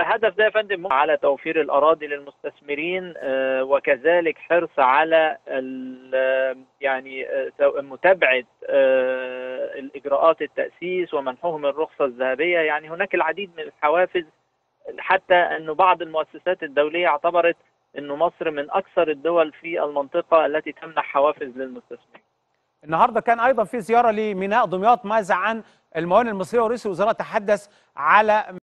الهدف ده يا فندم على توفير الأراضي للمستثمرين آه، وكذلك حرص على آه، يعني آه، متابعة الإجراءات التأسيس ومنحهم الرخصة الذهبية. يعني هناك العديد من الحوافز حتى إنه بعض المؤسسات الدولية اعتبرت إنه مصر من أكثر الدول في المنطقة التي تمنح حوافز للمستثمرين. النهارده كان أيضا في زيارة لميناء دمياط ماذا عن الموانئ المصرية ورئيس الوزراء تحدث على